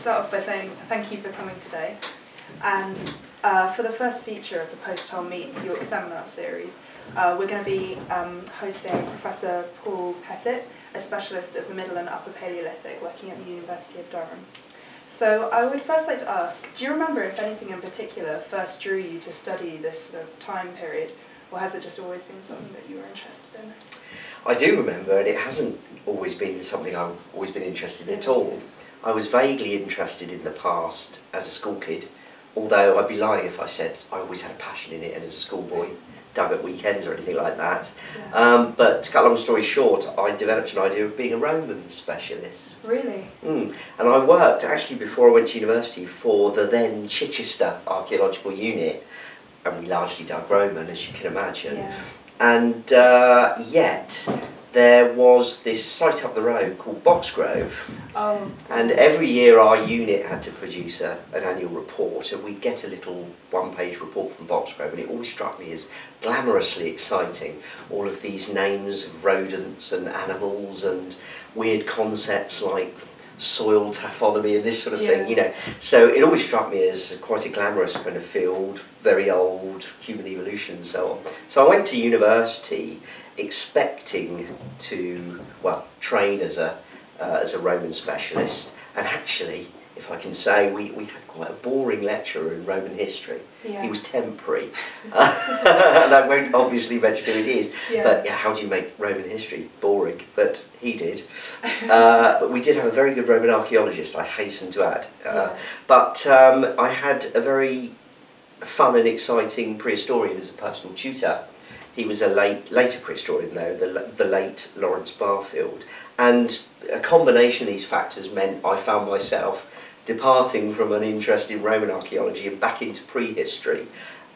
Start off by saying thank you for coming today. And uh, for the first feature of the Post Hole Meets York Seminar Series, uh, we're going to be um, hosting Professor Paul Pettitt, a specialist of the Middle and Upper Paleolithic working at the University of Durham. So I would first like to ask, do you remember if anything in particular first drew you to study this sort of time period, or has it just always been something that you were interested in? I do remember, and it hasn't always been something I've always been interested in at all. I was vaguely interested in the past as a school kid, although I'd be lying if I said I always had a passion in it and as a schoolboy dug at weekends or anything like that. Yeah. Um, but to cut a long story short, I developed an idea of being a Roman specialist. Really? Mm. And I worked actually before I went to university for the then Chichester Archaeological Unit, and we largely dug Roman, as you can imagine. Yeah. And uh, yet, there was this site up the road called Boxgrove, Oh. and every year our unit had to produce a, an annual report, and we'd get a little one page report from Boxgrove, and it always struck me as glamorously exciting. All of these names of rodents and animals and weird concepts like soil taphonomy and this sort of Yeah. thing, you know. So it always struck me as quite a glamorous kind of field, very old, human evolution and so on. So I went to university expecting to, well, train as a, uh, as a Roman specialist. And actually, if I can say, we, we had quite a boring lecturer in Roman history. Yeah. He was temporary. and I won't obviously mention who it is. Yeah. But yeah, how do you make Roman history boring? But he did. Uh, but we did have a very good Roman archaeologist, I hasten to add. Uh. But um, I had a very fun and exciting prehistorian as a personal tutor. He was a late, later prehistorian though, the, the late Lawrence Barfield. And a combination of these factors meant I found myself departing from an interest in Roman archaeology and back into prehistory.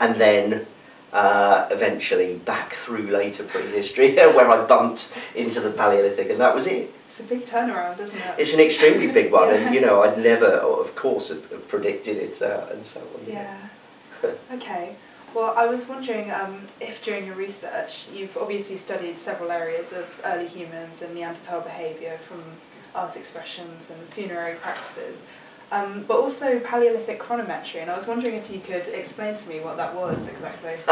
And then uh, eventually back through later prehistory where I bumped into the Paleolithic and that was it. It's a big turnaround, isn't it? It's an extremely big one Yeah. and you know I'd never of course have predicted it uh, and so on. Yeah. okay. Well, I was wondering um, if during your research you've obviously studied several areas of early humans and Neanderthal behaviour from art expressions and funerary practices, um, but also Paleolithic chronometry, and I was wondering if you could explain to me what that was exactly.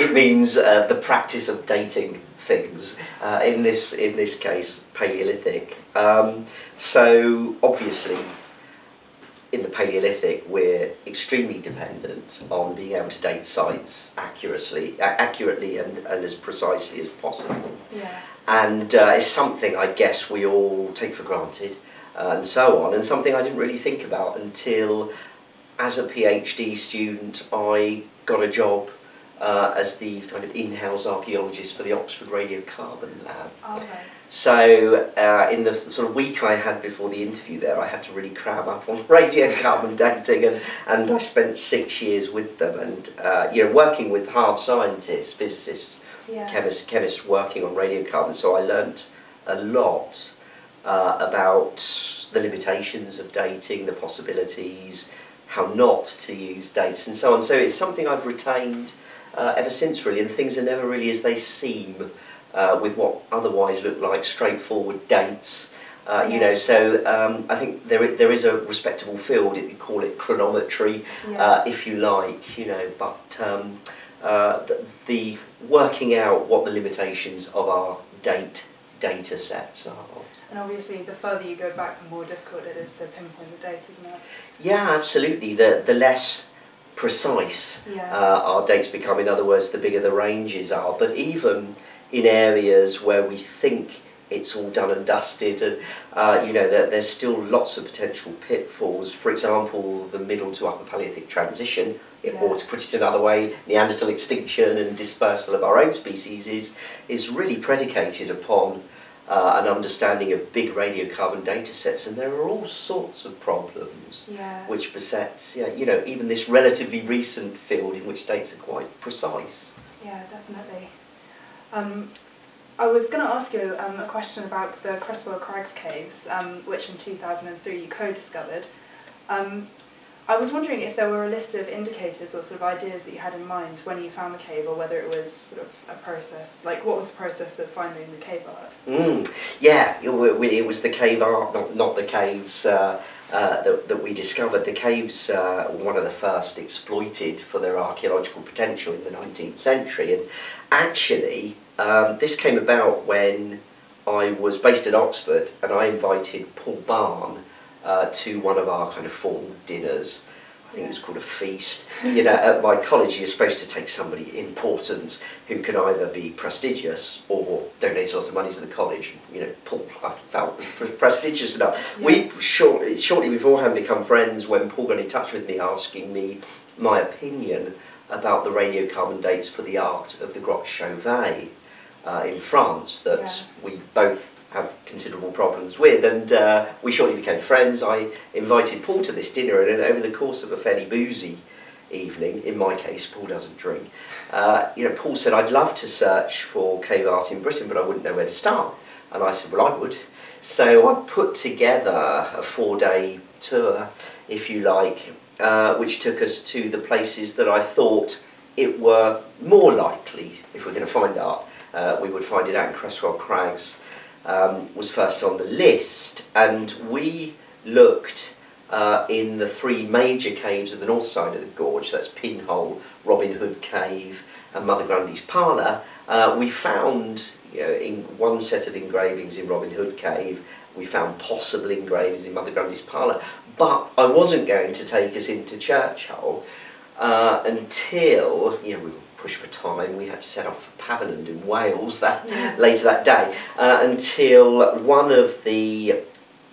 it means uh, the practice of dating things. Uh, in this in this case, Paleolithic. Um, so obviously, in the Paleolithic, we're extremely dependent on being able to date sites accurately, accurately and, and as precisely as possible. Yeah. and uh, it's something I guess we all take for granted and so on, and something I didn't really think about until, as a PhD student, I got a job uh, as the kind of in-house archaeologist for the Oxford Radiocarbon Lab. Right. So uh, in the sort of week I had before the interview there, I had to really cram up on radiocarbon dating, and, and I spent six years with them, and uh, you know working with hard scientists, physicists, Yeah. chemists, chemists working on radiocarbon. So I learnt a lot uh, about the limitations of dating, the possibilities, how not to use dates, and so on. So it's something I've retained uh, ever since, really. And things are never really as they seem uh, with what otherwise look like straightforward dates. Uh, You Yeah. know, so um, I think there there is a respectable field. You call it chronometry, Yeah. uh, if you like, you know, but um, uh, the, the working out what the limitations of our date data sets are. And obviously, the further you go back, the more difficult it is to pinpoint the date, isn't it? Yeah, absolutely. The the less precise Yeah. uh, our dates become. In other words, the bigger the ranges are. But even in areas where we think it's all done and dusted, and uh, you know, there, there's still lots of potential pitfalls. For example, the middle to upper Paleolithic transition, Yeah. or to put it another way, Neanderthal extinction and dispersal of our own species is is really predicated upon. Uh, an understanding of big radiocarbon data sets, and there are all sorts of problems Yeah. which beset, yeah, you know, even this relatively recent field in which dates are quite precise. Yeah, definitely. Um, I was going to ask you um, a question about the Creswell Crags Caves, um, which in 2003 you co-discovered. I was wondering if there were a list of indicators or sort of ideas that you had in mind when you found the cave, or whether it was sort of a process. Like, what was the process of finding the cave art? Mm, yeah, it, it was the cave art, not, not the caves uh, uh, that, that we discovered. The caves uh, were one of the first exploited for their archaeological potential in the 19th century. And actually, um, this came about when I was based at Oxford and I invited Paul Bahn uh, to one of our kind of formal dinners. I think it was called a feast. You know, at my college, you're supposed to take somebody important who can either be prestigious or donate lots of money to the college. You know, Paul I felt prestigious enough. Yeah. We short, shortly beforehand become friends when Paul got in touch with me asking me my opinion about the radiocarbon dates for the art of the Grotte Chauvet uh, in France that yeah. we both have considerable problems with. And uh, we shortly became friends. I invited Paul to this dinner, and over the course of a fairly boozy evening, in my case, Paul doesn't drink, uh, you know, Paul said, I'd love to search for cave art in Britain, but I wouldn't know where to start. And I said, well, I would. So I put together a four-day tour, if you like, uh, which took us to the places that I thought it were more likely, if we're going to find art, uh, we would find it out in Creswell Crags um, was first on the list, and we looked uh, in the three major caves of the north side of the gorge, that's Pinhole, Robin Hood Cave, and Mother Grundy's Parlour. Uh, we found you know, in one set of engravings in Robin Hood Cave, we found possible engravings in Mother Grundy's Parlour, but I wasn't going to take us into Church Hole uh, until, you know, we were push for time, we had to set off for Paviland in Wales that yeah. later that day uh, until one of the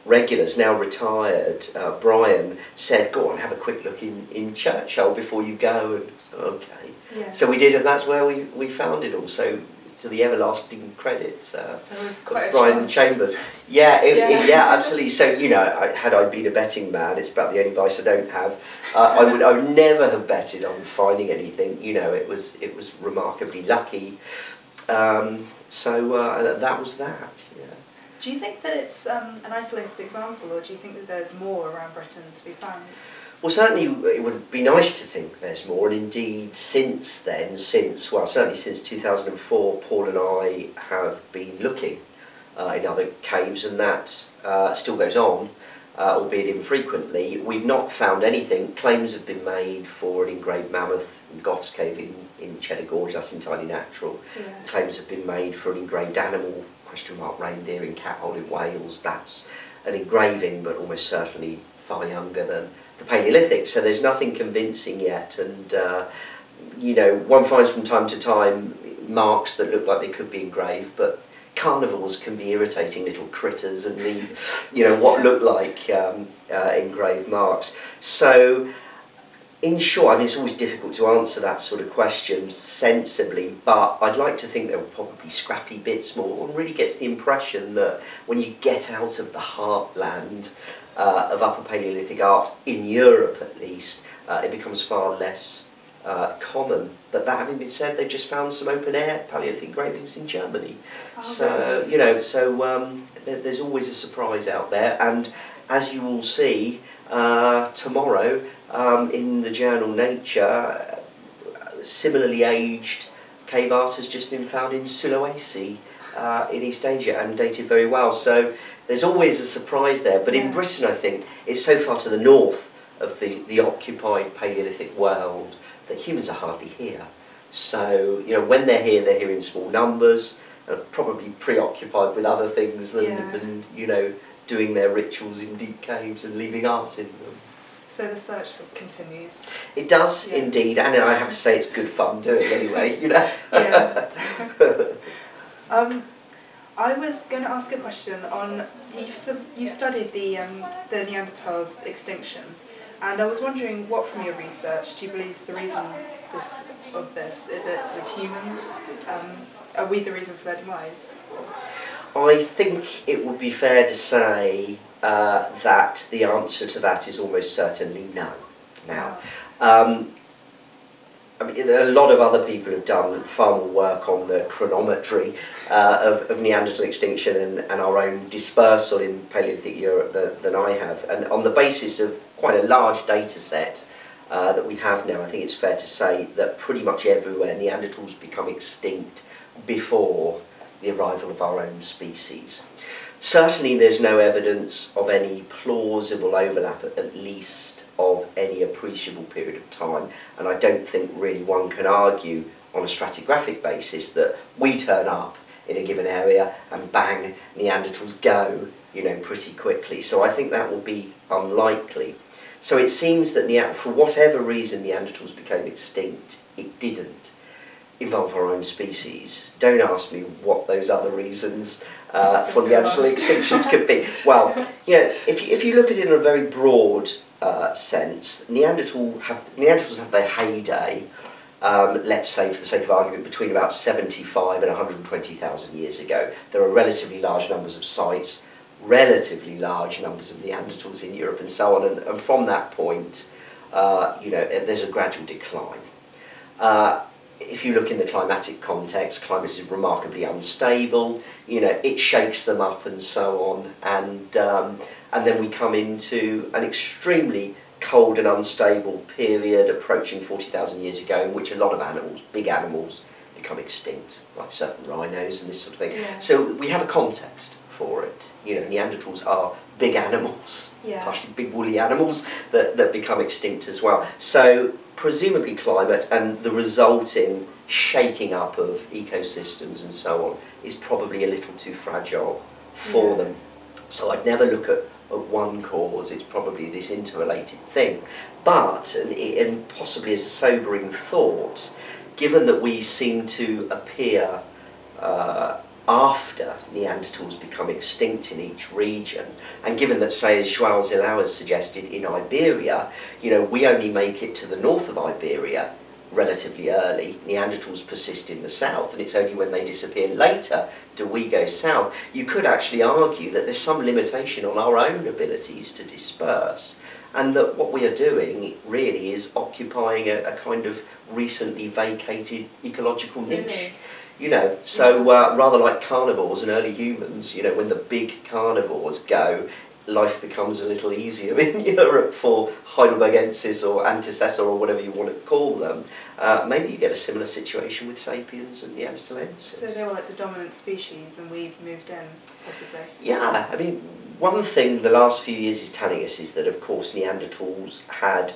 regulars, now retired, uh, Brian, said, go on, have a quick look in, in Church Hole before you go. And so, okay. Yeah. So we did, and that's where we, we found it all. So to the everlasting credit uh, so Brian chance. Chambers. Yeah, it, yeah. It, yeah, absolutely. So you know, I, had I been a betting man, it's about the only vice I don't have. Uh, I would I would never have betted on finding anything. You know, it was it was remarkably lucky. Um, so uh, that was that. Yeah. Do you think that it's um, an isolated example, or do you think that there's more around Britain to be found? Well, certainly it would be nice to think there's more, and indeed, since then, since, well, certainly since 2004, Paul and I have been looking uh, in other caves, and that uh, still goes on, uh, albeit infrequently. We've not found anything. Claims have been made for an engraved mammoth in Gough's Cave in, in Cheddar Gorge, that's entirely natural. Yeah. Claims have been made for an engraved animal, question mark reindeer in Cathole in Wales, that's an engraving, but almost certainly far younger than the Paleolithic, so there's nothing convincing yet. And uh, you know, one finds from time to time marks that look like they could be engraved, but carnivores can be irritating little critters and leave, you know, what look like um, uh, engraved marks. So, in short, I mean, it's always difficult to answer that sort of question sensibly, but I'd like to think there will probably scrappy bits more. One really gets the impression that when you get out of the heartland uh, of Upper Paleolithic art, in Europe at least, uh, it becomes far less uh, common. But that having been said, they've just found some open air Paleolithic engravings in Germany. Oh, so, you know, so um, th there's always a surprise out there. And as you will see uh, tomorrow um, in the journal Nature, similarly aged cave art has just been found in Sulawesi uh, in East Asia and dated very well. So there's always a surprise there. But yeah. in Britain, I think, it's so far to the north of the, the occupied Paleolithic world that humans are hardly here. So, you know, when they're here, they're here in small numbers, and probably preoccupied with other things than, yeah. than, you know, doing their rituals in deep caves and leaving art in them. So the search continues. It does yeah. indeed, and I have to say it's good fun doing it anyway. You know. yeah. um, I was going to ask a question on you've you studied the um, the Neanderthals extinction, and I was wondering what from your research do you believe the reason this of this is it sort of humans? Um, are we the reason for their demise? I think it would be fair to say uh, that the answer to that is almost certainly no. Now, um, I mean, a lot of other people have done far more work on the chronometry uh, of, of Neanderthal extinction and, and our own dispersal in Paleolithic Europe than, than I have. And on the basis of quite a large data set uh, that we have now, I think it's fair to say that pretty much everywhere Neanderthals become extinct before the arrival of our own species. Certainly there's no evidence of any plausible overlap at least of any appreciable period of time. And I don't think really one can argue on a stratigraphic basis that we turn up in a given area and bang Neanderthals go you know pretty quickly. So I think that will be unlikely. So it seems that for whatever reason Neanderthals became extinct. It didn't involve our own species. Don't ask me what those other reasons uh, for actual extinctions could be. Well, you know, if you, if you look at it in a very broad uh, sense, Neanderthal have, Neanderthals have their heyday, um, let's say for the sake of argument, between about 75 and 120,000 years ago. There are relatively large numbers of sites, relatively large numbers of Neanderthals in Europe and so on, and, and from that point, uh, you know, there's a gradual decline. Uh, if you look in the climatic context, climate is remarkably unstable. You know, it shakes them up and so on, and um, and then we come into an extremely cold and unstable period approaching 40,000 years ago in which a lot of animals, big animals, become extinct, like certain rhinos and this sort of thing. Yeah. So we have a context for it. You know, Neanderthals are big animals, yeah. partially big woolly animals that, that become extinct as well. So presumably climate and the resulting shaking up of ecosystems and so on is probably a little too fragile for yeah. them. So I'd never look at, at one cause, it's probably this interrelated thing. But, and, and possibly as a sobering thought, given that we seem to appear uh, after Neanderthals become extinct in each region. And given that, say, as João Zilhão has suggested in Iberia, you know, we only make it to the north of Iberia relatively early. Neanderthals persist in the south, and it's only when they disappear later do we go south. You could actually argue that there's some limitation on our own abilities to disperse, and that what we are doing really is occupying a, a kind of recently vacated ecological niche. You know, so uh, rather like carnivores and early humans, you know, when the big carnivores go, life becomes a little easier in Europe for Heidelbergensis or antecessor or whatever you want to call them. Uh, maybe you get a similar situation with sapiens and Neanderthalensis. So they were like the dominant species and we've moved in, possibly? Yeah, I mean, one thing the last few years is telling us is that, of course, Neanderthals had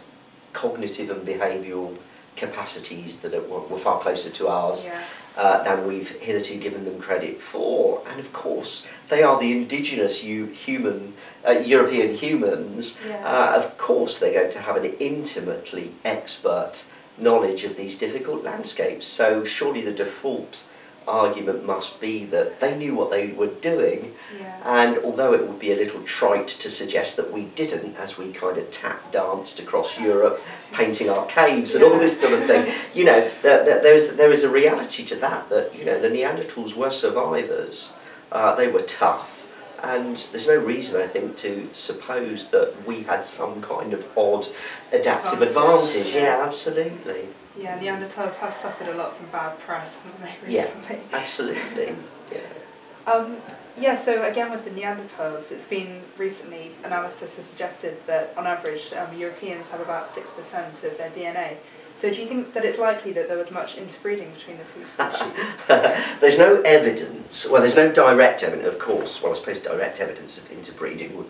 cognitive and behavioural capacities that were, were far closer to ours. Yeah uh, than we've hitherto given them credit for. And of course, they are the indigenous human, uh, European humans. Yeah. Uh, of course, they're going to have an intimately expert knowledge of these difficult landscapes. So surely the default argument must be that they knew what they were doing. Yeah. and although it would be a little trite to suggest that we didn't as we kind of tap danced across Europe painting our caves and all this sort of thing you know there, there, there, is, there is a reality to that that you know the Neanderthals were survivors. Uh, they were tough. And there's no reason I think to suppose that we had some kind of odd adaptive advantage, advantage. yeah absolutely yeah, Neanderthals have suffered a lot from bad press, haven't they, recently? Yeah, absolutely. yeah. Um, yeah, so again with the Neanderthals, it's been recently, analysis has suggested that on average um, Europeans have about 6% of their DNA. So do you think that it's likely that there was much interbreeding between the two species? there's no evidence, well there's no direct evidence, of course, well I suppose direct evidence of interbreeding would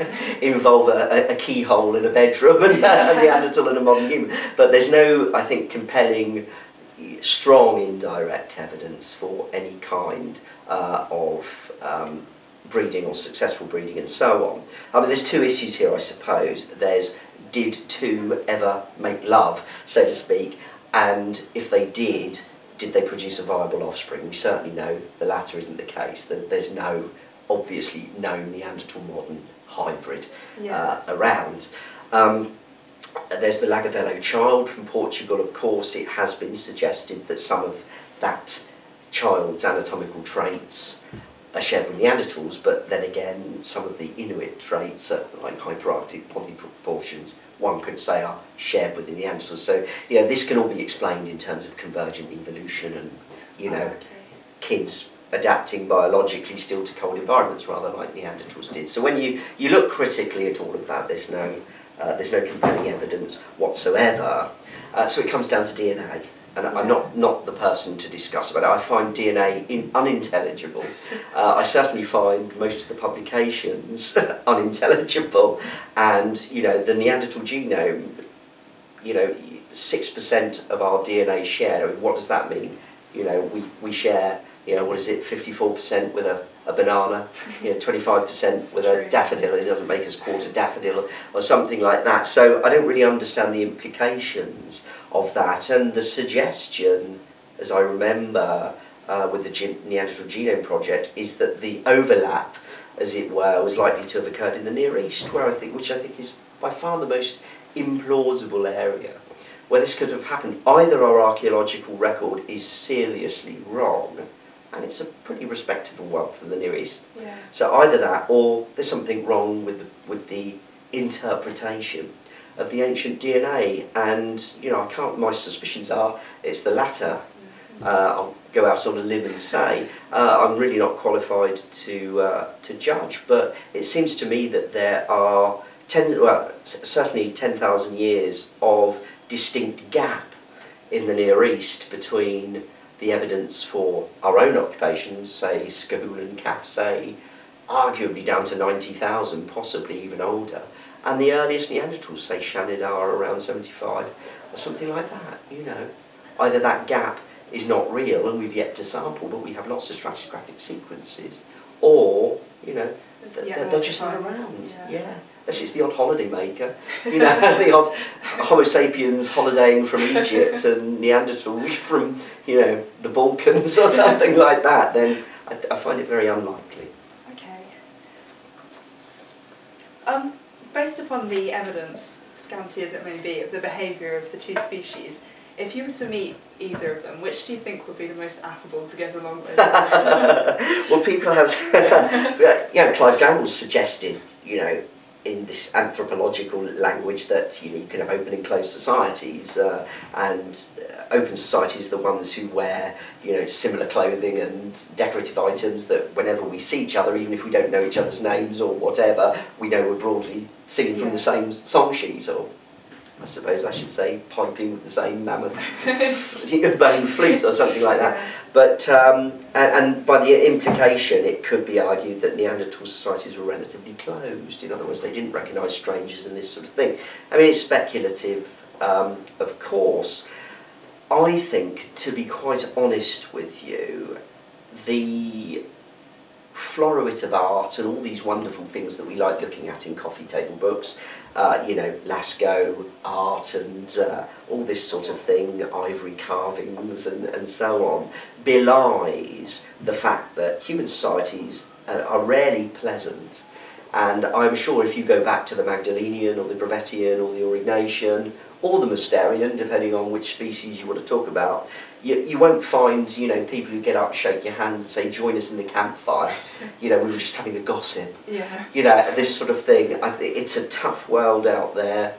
involve a, a, keyhole in a bedroom and, a Neanderthal and a modern human. But there's no, I think, compelling, strong indirect evidence for any kind uh, of um, breeding or successful breeding and so on. I mean, there's two issues here, I suppose. There's did two ever make love, so to speak, and if they did, did they produce a viable offspring? We certainly know the latter isn't the case. That there's no obviously known Neanderthal modern hybrid yeah. uh, around. Um, there's the Lagar Velho child from Portugal, of course. It has been suggested that some of that child's anatomical traits are shared with Neanderthals, but then again, some of the Inuit traits, like hyperarctic body proportions, one could say are shared with the Neanderthals. So, you know, this can all be explained in terms of convergent evolution and, you know, okay. kids adapting biologically still to cold environments rather like Neanderthals did. So when you, you look critically at all of that, there's no, uh, there's no compelling evidence whatsoever. Uh, so it comes down to DNA. And I'm not, not the person to discuss about it. I find DNA in, unintelligible. Uh, I certainly find most of the publications unintelligible. And, you know, the Neanderthal genome, you know, 6% of our DNA mean, what does that mean? You know, we, we share, you know, what is it, 54% with a, a banana, you know, 25% with a daffodil, it doesn't make us quarter daffodil or something like that. So I don't really understand the implications of that. And the suggestion, as I remember, uh, with the Gen- Neanderthal Genome Project, is that the overlap, as it were, was likely to have occurred in the Near East, where I think, which I think is by far the most implausible area where this could have happened. Either our archaeological record is seriously wrong, and it's a pretty respectable one from the Near East. Yeah. So either that, or there's something wrong with the, with the interpretation of the ancient DNA. And you know, I can't. My suspicions are it's the latter. Uh, I'll go out on a limb and say uh, I'm really not qualified to uh, to judge, but it seems to me that there are ten, well, certainly ten thousand years of distinct gap in the Near East between the evidence for our own occupations, say Skhul and Qafzeh, say arguably down to ninety thousand, possibly even older, and the earliest Neanderthals, say Shanidar around seventy-five, or something like that. You know, either that gap is not real and we've yet to sample, but we have lots of stratigraphic sequences, or you know, th- they're, they're just not around. yeah. Yeah. Unless it's the odd holiday maker, you know, the odd Homo sapiens holidaying from Egypt and Neanderthal from, you know, the Balkans or something like that, then I, I find it very unlikely. Okay. Um, based upon the evidence, scanty as it may be, of the behaviour of the two species, if you were to meet either of them, which do you think would be the most affable to get along with? well, people have, you know, Clive Gamble suggested, you know, in this anthropological language that you know you can have open and closed societies, uh, and uh, open societies are the ones who wear you know similar clothing and decorative items that whenever we see each other, even if we don't know each other's names or whatever, we know we're broadly singing from the same song sheet or. I suppose I should say piping with the same mammoth you know, bone flute or something like that. But um, and, and by the implication, it could be argued that Neanderthal societies were relatively closed. In other words, they didn't recognise strangers and this sort of thing. I mean, it's speculative, um, of course. I think, to be quite honest with you, the floruit of art and all these wonderful things that we like looking at in coffee table books, uh, you know, Lascaux art and uh, all this sort of thing, ivory carvings and, and so on, belies the fact that human societies are, are rarely pleasant. And I'm sure if you go back to the Magdalenian or the Gravettian or the Aurignacian or the Mousterian, depending on which species you want to talk about, you, you won't find, you know, people who get up, shake your hand and say, join us in the campfire. You know, we were just having a gossip Yeah. you know, this sort of thing. I think it's a tough world out there.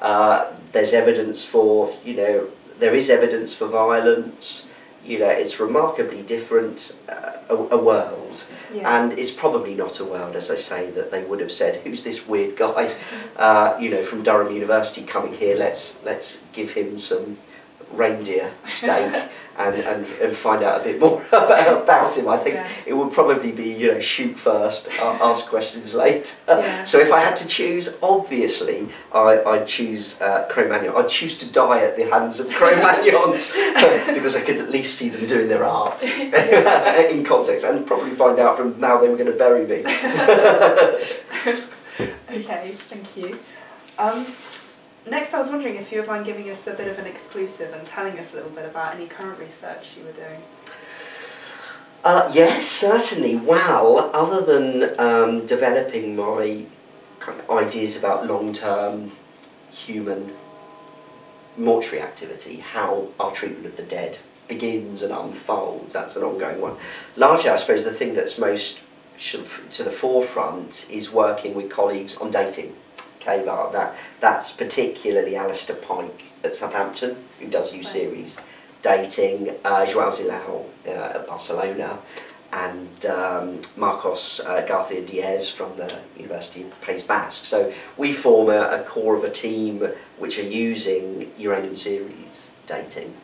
Uh, there's evidence for, you know, there is evidence for violence. You know, it's remarkably different uh, a, a world, Yeah. and it's probably not a world, as I say, that they would have said, "Who's this weird guy?" Uh, you know, from Durham University coming here. Let's let's give him some reindeer steak and, and, and find out a bit more about, about him. I think Yeah. it would probably be, you know, shoot first, ask questions later. Yeah. So if I had to choose, obviously, I, I'd choose uh, Cro-Magnon. I'd choose to die at the hands of Cro-Magnons because I could at least see them doing their art in context and probably find out from how they were going to bury me. Okay, thank you. Um, next, I was wondering if you would mind giving us a bit of an exclusive and telling us a little bit about any current research you were doing. Uh, yes, certainly. Well, other than um, developing my kind of ideas about long-term human mortuary activity, how our treatment of the dead begins and unfolds. That's an ongoing one. Largely, I suppose the thing that's most to the forefront is working with colleagues on dating cave art. That that's particularly Alistair Pike at Southampton, who does U series dating, uh, Joao Zilhão uh, at Barcelona, and um, Marcos uh, Garcia Díez from the University of Pays Basque. So we form a, a core of a team which are using uranium series dating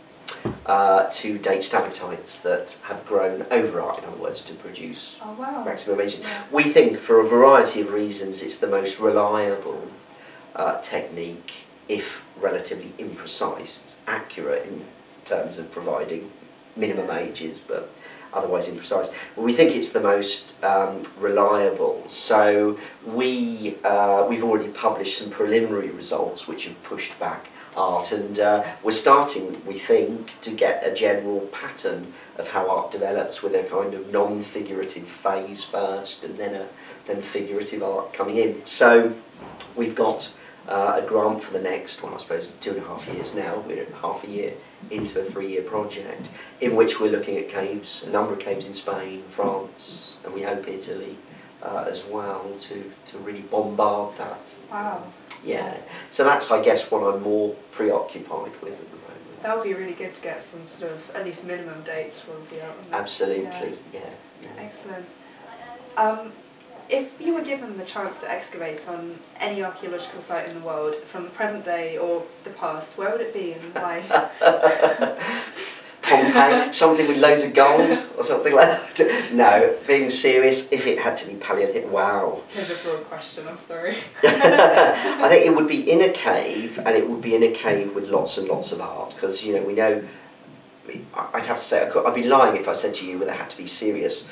uh, to date stalactites that have grown over art, in other words, to produce Oh wow. maximum aging. Yeah. We think for a variety of reasons it's the most reliable uh, technique if relatively imprecise. It's accurate in terms of providing minimum Yeah. ages, but otherwise imprecise. But we think it's the most um, reliable. So we uh, we've already published some preliminary results which have pushed back art, and uh, we're starting, we think, to get a general pattern of how art develops with a kind of non-figurative phase first, and then a then figurative art coming in. So we've got uh, a grant for the next one, I suppose, two and a half years now. We're half a year into a three-year project in which we're looking at caves, a number of caves in Spain, France, and we hope Italy uh, as well to, to really bombard that. Wow. Yeah. So that's, I guess, what I'm more preoccupied with at the moment. That would be really good to get some sort of at least minimum dates for the it? Absolutely, yeah. yeah. Excellent. Um, if you were given the chance to excavate on any archaeological site in the world, from the present day or the past, where would it be and why? Pompeii, something with loads of gold or something like that. No, being serious, if it had to be Paleolithic, wow. Here's a broad question, I'm sorry. I think it would be in a cave, and it would be in a cave with lots and lots of art, because you know we know. I'd have to say I'd be lying if I said to you there had to be serious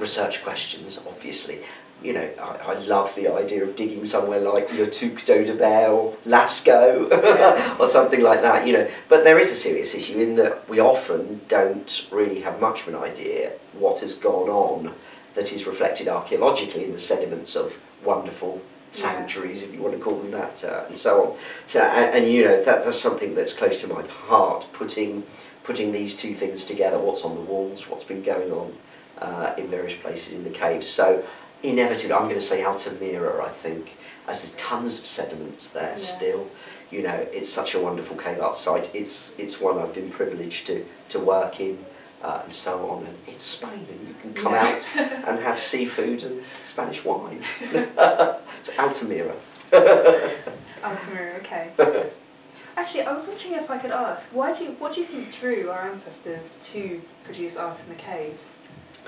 research questions. Obviously, you know I, I love the idea of digging somewhere like Le Tuc d'Audoubert or Lascaux Yeah. or something like that. You know, but there is a serious issue in that we often don't really have much of an idea what has gone on that is reflected archaeologically in the sediments of wonderful Yeah. sanctuaries, if you want to call them that, uh, and so on. So, and, and you know, that, that's something that's close to my heart. Putting putting these two things together, what's on the walls, what's been going on uh, in various places in the caves. So, inevitably, I'm going to say Altamira. I think, as there's tons of sediments there Yeah. still. You know, it's such a wonderful cave art site. It's it's one I've been privileged to to work in. Uh, and so on, and it's Spain, and you can come Yeah. out and have seafood and Spanish wine. so Altamira. Altamira, okay. Actually, I was wondering if I could ask, why do you, what do you think drew our ancestors to produce art in the caves?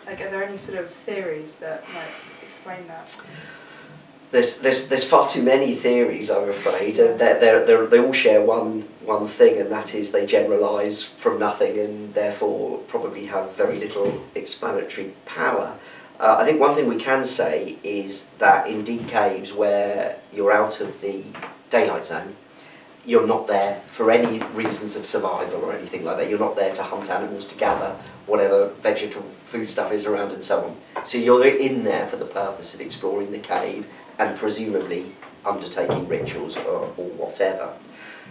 Like, are there any sort of theories that might explain that? There's, there's, there's far too many theories, I'm afraid, and they're, they're, they're, they all share one, one thing, and that is they generalise from nothing and therefore probably have very little explanatory power. Uh, I think one thing we can say is that in deep caves where you're out of the daylight zone, you're not there for any reasons of survival or anything like that. You're not there to hunt animals, to gather whatever vegetable food stuff is around and so on. So you're in there for the purpose of exploring the cave and presumably undertaking rituals or, or whatever.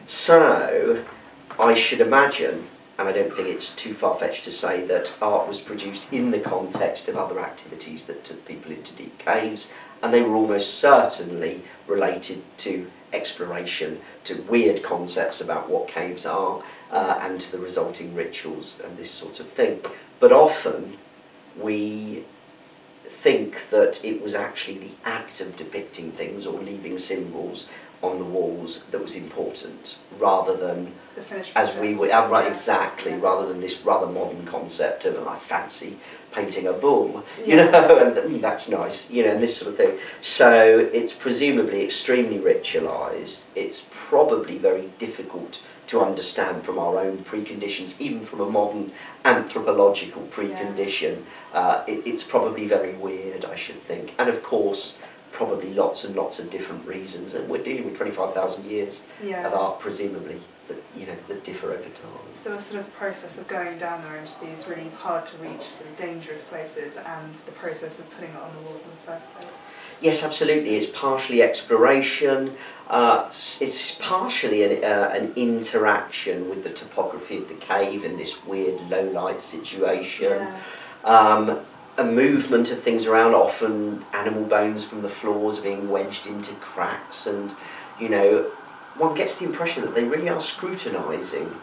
So I should imagine, and I don't think it's too far fetched to say that art was produced in the context of other activities that took people into deep caves, and they were almost certainly related to exploration, to weird concepts about what caves are, uh, and to the resulting rituals and this sort of thing. But often we think that it was actually the act of depicting things or leaving symbols on the walls that was important rather than The finished as we would uh, right exactly Yeah. rather than this rather modern concept of I fancy painting a bull you Yeah. know and mm, that's nice you know and this sort of thing. So it's presumably extremely ritualized. It's probably very difficult to understand from our own preconditions even from a modern anthropological precondition. Uh, it, it's probably very weird I should think. And of course probably lots and lots of different reasons, and we're dealing with 25,000 years Yeah. of art, presumably, that, you know, that differ over time. So a sort of process of going down there into these really hard to reach, sort of dangerous places, and the process of putting it on the walls in the first place. Yes, absolutely. It's partially exploration. Uh, it's partially an, uh, an interaction with the topography of the cave in this weird low light situation. Yeah. Um, a movement of things around, often animal bones from the floors being wedged into cracks, and you know, one gets the impression that they really are scrutinising,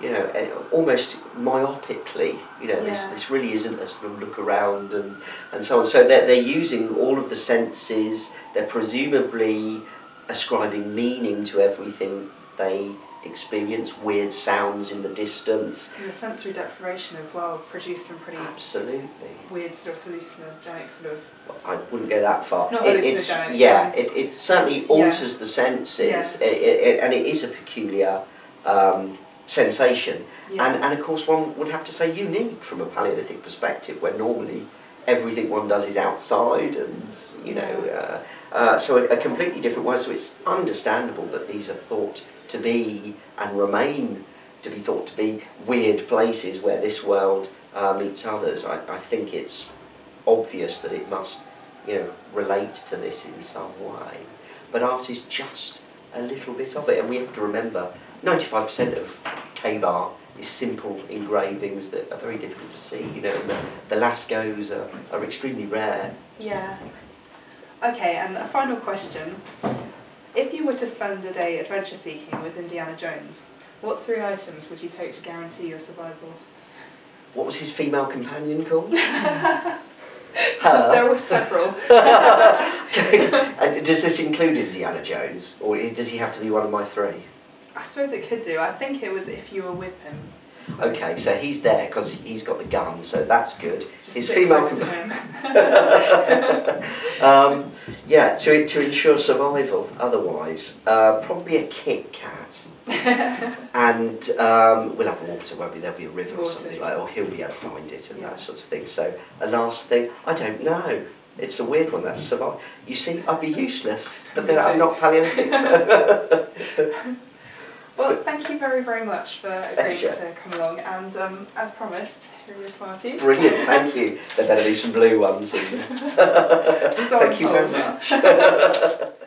you know, eh, almost myopically. You know, this, this really isn't a sort of look around and, and so on. So they're, they're using all of the senses, they're presumably ascribing meaning to everything they experience, weird sounds in the distance. And the sensory deprivation as well produced some pretty Absolutely. weird sort of hallucinogenic sort of I wouldn't go that far. Not It- hallucinogenic, yeah, it, it certainly alters the senses, it, it, it- and it is a peculiar um, sensation. yeah. And, and of course, one would have to say unique from a Paleolithic perspective, where normally everything one does is outside, and you know, uh, uh, so a, a completely different world. So it's understandable that these are thought to be and remain to be thought to be weird places where this world uh, meets others. I, I think it's obvious that it must, you know, relate to this in some way. But art is just a little bit of it, and we have to remember 95% of cave art is simple engravings that are very difficult to see. You know, the, the Lascaux are, are extremely rare. Yeah. Okay, and a final question. If you were to spend a day adventure seeking with Indiana Jones, what three items would you take to guarantee your survival? What was his female companion called? Her. There were several. and does this include Indiana Jones, or does he have to be one of my three? I suppose it could do. I think it was if you were with him. So Okay, so he's there because he's got the gun, so that's good. Just His female close to him. um, yeah, to, to ensure survival. Otherwise, uh, probably a Kit Kat, and um, we'll have water, won't we? There'll be a river or something like, or he'll be able to find it and Yeah. that sort of thing. So, a last thing, I don't know. It's a weird one. That's survival. You see, I'd be useless, but then I'm not Paleolithic. So. Well, thank you very, very much for agreeing Pleasure. to come along. And um, as promised, here are your Smarties. Brilliant, thank you. There better be some blue ones in there. So I'm thank you very much.